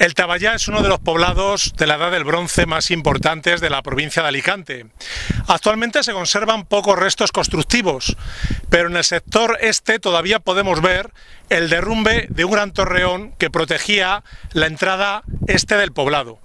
El Tabayá es uno de los poblados de la Edad del Bronce más importantes de la provincia de Alicante. Actualmente se conservan pocos restos constructivos, pero en el sector este todavía podemos ver el derrumbe de un gran torreón que protegía la entrada este del poblado.